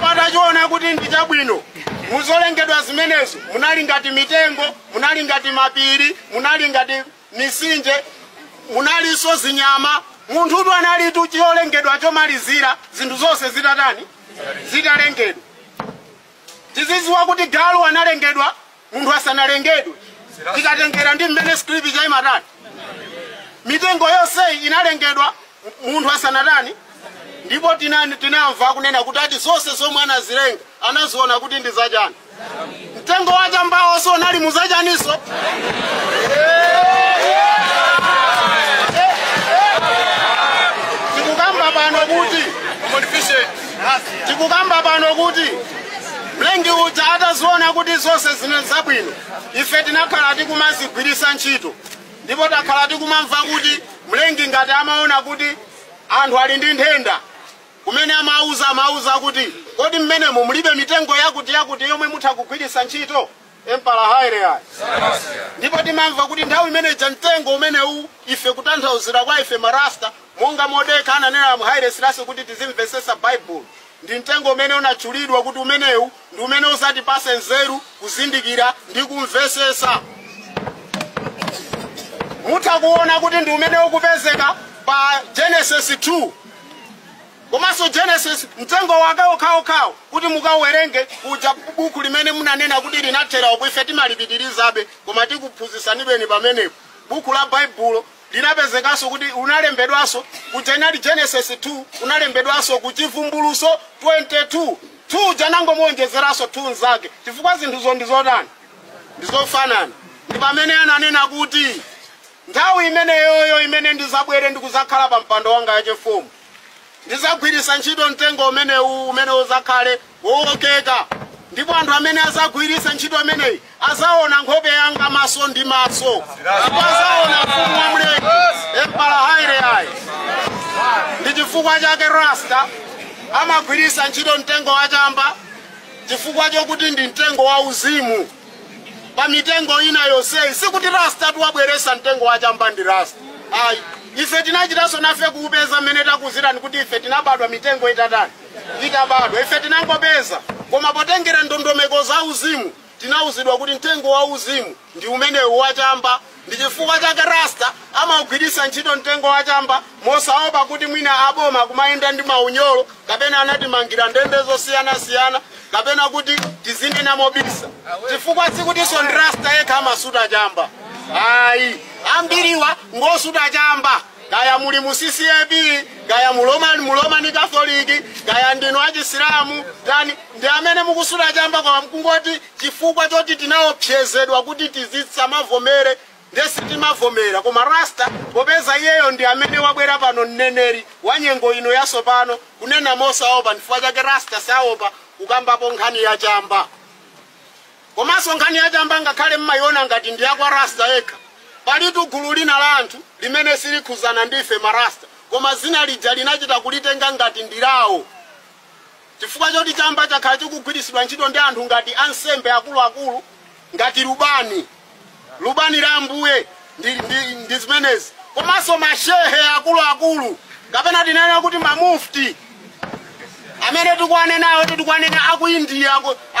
mutachiona kuti ndi chabwino muzolengedwa zimenezo munali ngati mitengo munali ngati mapiri munali ngati misinje munalinso zinyama munthutu analitu chiolengedwa chomalizira zinthu zonse zitatani zitalengedwa tiziziwa kuti galu analengedwa munthu asanalengedwe tikatengera ndi mmene skripi chaimatani mitengo yonseyi inalengedwa munthu asanatani ndipo tinamva kunena kuti ati zose zomwe anazilenga anaziona kuti ndizachani mtengo wacha mbawo so nali muzachaniso tikukamba pano kuti tikukamba pano kuti mlengi uja ataziona kuti zose zine zabwino ife tinakhala tikumazigwirisa ntchito ndipo takhala tikumamva kuti mlengi ngati amaona kuti anthu ali ndi nthenda kumene amauza amauza kuti kodi mmenemo mulibe mitengo yakuti yakuti yomwe mutha kugwirisa ntchito empala haere ayi ndipo timamva kuti nthawi imeneja mtengo umenewu ife kutanthauzira kwa ife marasta monga modekha ananena mhaire silasi kuti tizimvesesa baibuli ndi mtengo umene unachulidwa kuti umenewu ndi umene uzatipase nzeru kuzindikira ndi kumvesesa mutha kuona kuti ndi umenewu kupezeka pa genesis 2 kumasogenesis mtsengo wake okhaokhawo kuti mukauwerenge kuja buku limene munanena kuti linatherawopo ife timalipitirizabe koma tikuphunzisanibeni pamenepo buku la baibulo linapezekanso kuti unalembedwanso kuja inali genesis 2 unalembedwanso kuchivumbuluso 22 tu janangomuonjezeranso tu mzake chifukwa zinthuzo ndizotani ndizofanana ndi pamene ananena kuti nthawi imene yoyo imene ndizabwere ndikuzakhala pa mpando wanga yachefomu ndisagwirisa nchito mtengo umene umene uzakhale wookeka ndipo anthu amene azagwirisa ntchito ameneyi azaona nkhope yanga maso ndi maso ndipo azaona mfumu wa mlengi embala haire ayi ndi chifukwa chake rasta amagwirisa ntchito mtengo wachamba chifukwa chokuti ndi mtengo wa uzimu pa mitengo ina yonseyi sikuti rasta tiwabweresa mtengo wachamba ndi rasta ayi ife tinachitasonafe kuupeza mmene takuzirani kuti ife tinabadwa mitengo itatani itabadwa ife tinangopeza koma potengera ndondomeko za uzimu tinauzidwa kuti mtengo wa uzimu ndi umenewu wachamba ndi chifukwa chake rasta amaugwirisa ntchito mtengo wachamba mosaopa kuti mwina aboma kumayenda ndi maunyolo kapena anatimangira ndembe zosiyanasiyana kapena kuti tizinena mobisa chifukwa sikuti so ndi rasta yekha amasuta chamba ayi ambiriwa ngosuda chamba kaya muli mu ccab gaya mulomani katholiki gaya ndinu achisilamu tani ndi amene mukusuda chamba kwa mkungoti chifukwa choti tinaopsezedwa kuti tizitsamavomere ndesi timavomera koma rasta popeza iyeyo ndi amene wabwera pano mneneri wa nyengo ino yatsopano kunena mosaopa ndifukwa chake rasta saopa kukambapo nkhani ya chamba. komanso nkhani ya chamba ngakhale mmayiona ngati ndi yakwa rasta yekha palitu gulu lina la anthu limene silikhuzana ndife marasta koma zina lija linachita kulitenga ngati ndilawo chifukwa choti chamba chakhala chikugwiriswa ntchito ndi anthu ngati ansembe akuluakulu ngati lubani lubani la mbuye ndi zimenezi komanso mashehe akuluakulu kapena tinene kuti mamufti amene tikuane nawo tikuanena aku india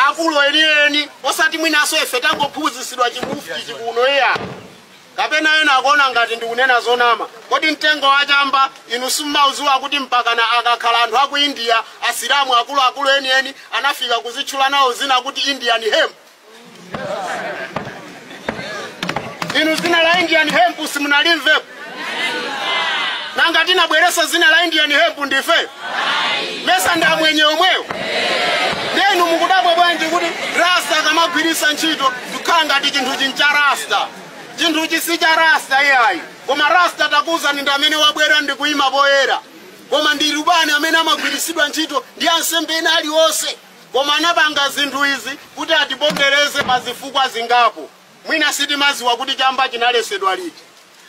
akulu enieni osati mwinaso efe tangophuzisidwa chimufti chikuno iyaku kapena ena akuona ngati ndikunena zonama kodi mtengo wa chamba inusu mmauziwa kuti mpakana akakhala anthu aku india asilamu akuluakulu enieni anafika kuzitchula nawo zina kuti indian hemp inu zina la indian hemp simunalimvepo nanga tinabweresa zina la indian hemp ndife mesa ndamwenye omwewo ndenu mukudabwa bwanji kuti rasta akamagwirisa ntchito kukhala ngati chinthu chincha rasta chinthu ichi sicha rasta iyayi koma rasta takuza ndi amene wabwera ndi kuima poyera koma ndi lubani amene amagwirisidwa ntchito ndi ansembe ena aliwonse koma anapanga zinthu izi kuti atibondereze pa zifukwa zingapo mwina sitimaziwa kuti chamba chinalesedwa liti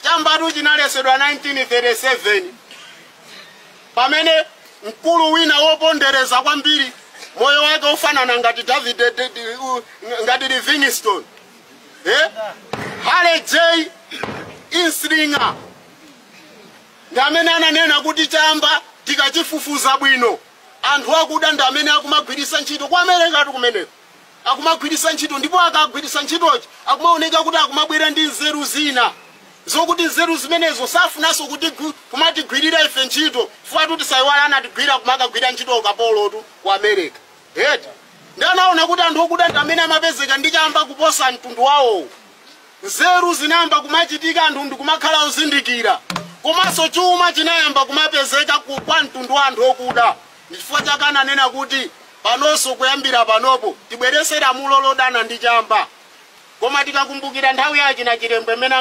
chambatu chinalesedwa 1937 pamene mkulu wina wopondereza kwambiri moyo wake ufanana ngati david ngati livingstone eh? ale j inslinga ndamene ananena kuti chamba tikachifufuza bwino anthu akuda ndi amene akumagwirisa ntchito ku america ati akumagwirisa ntchito ndipo akagwirisa ntchitochi akumaoneka kuti akumabwera ndi nzeru zina zokuti nzeru zimenezo safunanso kuti kumatigwirira ife ntchito fuatu tisayiwala anatigwira kumakagwira ntchito ukapolotu ku america eti ndi kuti anthu okuda ndi amene amapezeka ndi kuposa mtundu wawo. zeru zinayamba kumachitika ndundu kumakhala uzindikira komanso chuma chinayamba kumapezeka kwa mtundu wa anthu okuda ndichifukwa chakananena kuti panonso kuyambira panopo tibwerese lamulo lodana ndi chamba koma tikakumbukira nthawi yachina chirembwe mene